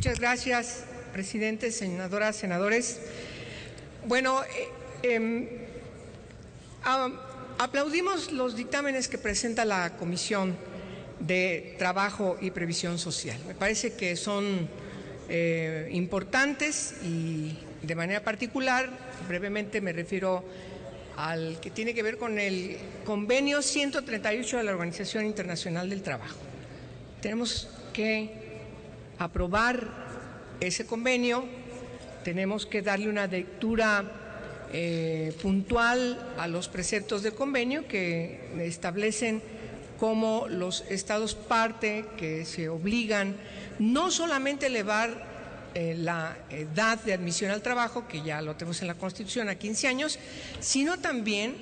Muchas gracias, presidente, senadoras, senadores. Bueno, eh, em, aplaudimos los dictámenes que presenta la Comisión de Trabajo y Previsión Social. Me parece que son eh, importantes y de manera particular, brevemente me refiero al que tiene que ver con el convenio 138 de la Organización Internacional del Trabajo. Tenemos que aprobar ese convenio, tenemos que darle una lectura eh, puntual a los preceptos del convenio que establecen cómo los estados parte que se obligan no solamente a elevar eh, la edad de admisión al trabajo, que ya lo tenemos en la Constitución a 15 años, sino también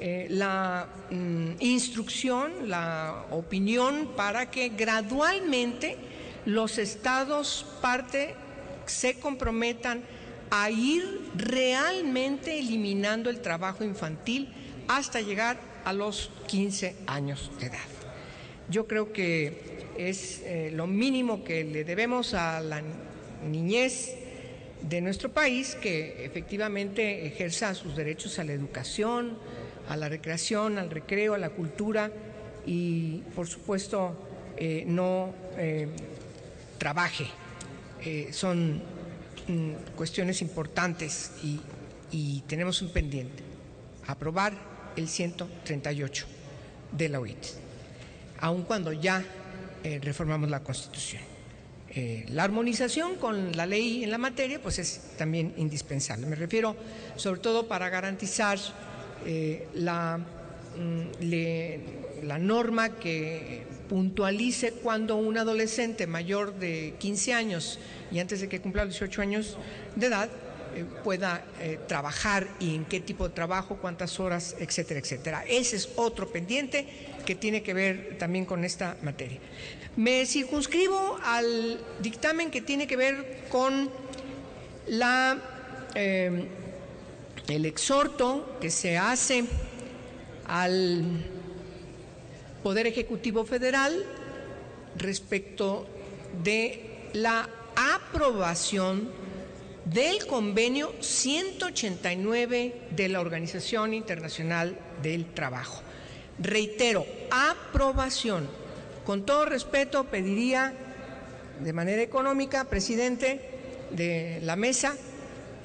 eh, la mm, instrucción, la opinión para que gradualmente los estados parte se comprometan a ir realmente eliminando el trabajo infantil hasta llegar a los 15 años de edad. Yo creo que es eh, lo mínimo que le debemos a la niñez de nuestro país que efectivamente ejerza sus derechos a la educación, a la recreación, al recreo, a la cultura y por supuesto eh, no eh, trabaje. Eh, son mm, cuestiones importantes y, tenemos un pendiente, aprobar el 138 de la OIT, aun cuando ya reformamos la Constitución. Eh, la armonización con la ley en la materia pues es también indispensable. Me refiero sobre todo para garantizar eh, la, mm, la norma que puntualice cuando un adolescente mayor de 15 años y antes de que cumpla los 18 años de edad eh, pueda trabajar y en qué tipo de trabajo, cuántas horas, etcétera, etcétera. Ese es otro pendiente que tiene que ver también con esta materia. Me circunscribo al dictamen que tiene que ver con la, eh, el exhorto que se hace al Poder Ejecutivo Federal respecto de la aprobación del convenio 189 de la Organización Internacional del Trabajo. Reitero, aprobación con todo respeto, pediría de manera económica, presidente de la mesa,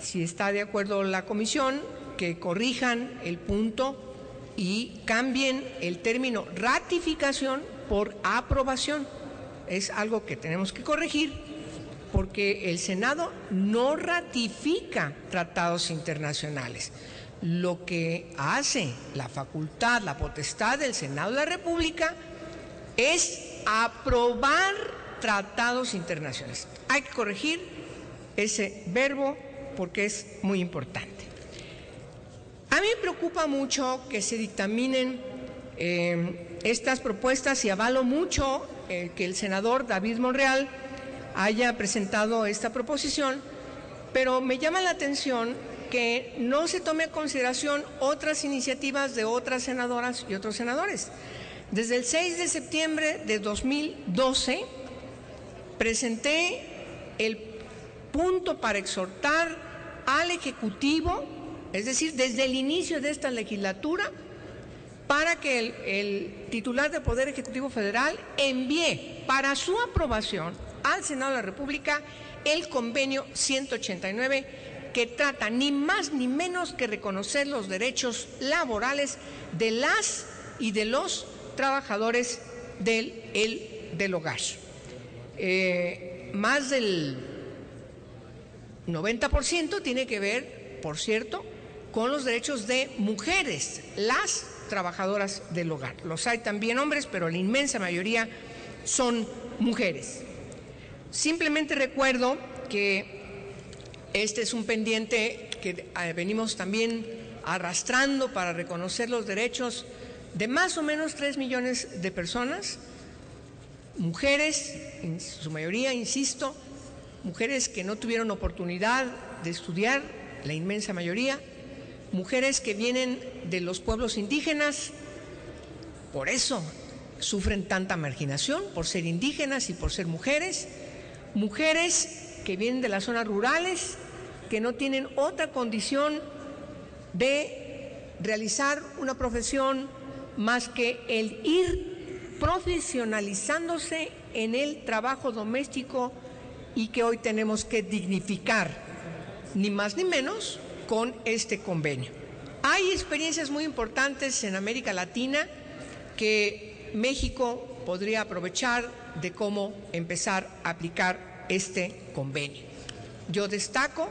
si está de acuerdo la comisión, que corrijan el punto y cambien el término ratificación por aprobación. Es algo que tenemos que corregir porque el Senado no ratifica tratados internacionales. Lo que hace la facultad, la potestad del Senado de la República es aprobar tratados internacionales. Hay que corregir ese verbo porque es muy importante. A mí me preocupa mucho que se dictaminen eh, estas propuestas y avalo mucho eh, que el senador David Monreal haya presentado esta proposición, pero me llama la atención que no se tome en consideración otras iniciativas de otras senadoras y otros senadores. Desde el 6 de septiembre de 2012 presenté el punto para exhortar al Ejecutivo, es decir, desde el inicio de esta legislatura, para que el, titular del Poder Ejecutivo Federal envíe para su aprobación al Senado de la República el convenio 189 que trata ni más ni menos que reconocer los derechos laborales de las y de los trabajadores del, el, del hogar. Eh, más del 90% tiene que ver, por cierto, con los derechos de mujeres, las trabajadoras del hogar. Los hay también hombres, pero la inmensa mayoría son mujeres. Simplemente recuerdo que este es un pendiente que eh, venimos también arrastrando para reconocer los derechos de más o menos 3 millones de personas, mujeres, en su mayoría, insisto, mujeres que no tuvieron oportunidad de estudiar, la inmensa mayoría, mujeres que vienen de los pueblos indígenas, por eso sufren tanta marginación, por ser indígenas y por ser mujeres, mujeres que vienen de las zonas rurales, que no tienen otra condición de realizar una profesión más que el ir profesionalizándose en el trabajo doméstico y que hoy tenemos que dignificar, ni más ni menos, con este convenio. Hay experiencias muy importantes en América Latina que México podría aprovechar de cómo empezar a aplicar este convenio. Yo destaco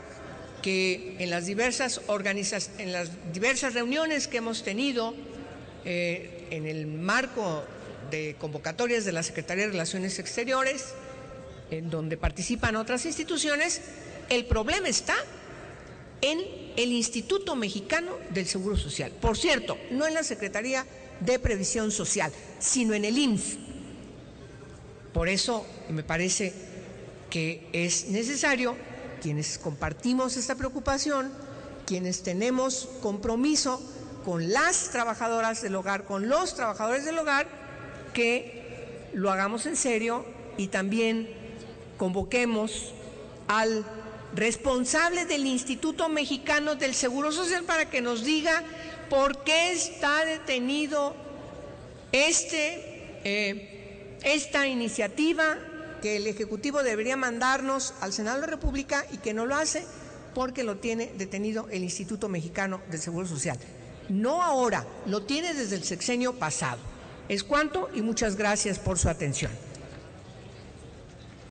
que en las diversas en las diversas reuniones que hemos tenido eh, en el marco de convocatorias de la Secretaría de Relaciones Exteriores, en donde participan otras instituciones, el problema está en el Instituto Mexicano del Seguro Social. Por cierto, no en la Secretaría de Previsión Social, sino en el IMSS. Por eso me parece que es necesario, quienes compartimos esta preocupación, quienes tenemos compromiso con las trabajadoras del hogar, con los trabajadores del hogar, que lo hagamos en serio y también convoquemos al responsable del Instituto Mexicano del Seguro Social para que nos diga por qué está detenido este, eh, esta iniciativa que el Ejecutivo debería mandarnos al Senado de la República y que no lo hace porque lo tiene detenido el Instituto Mexicano del Seguro Social. No ahora, lo tiene desde el sexenio pasado. Es cuanto y muchas gracias por su atención.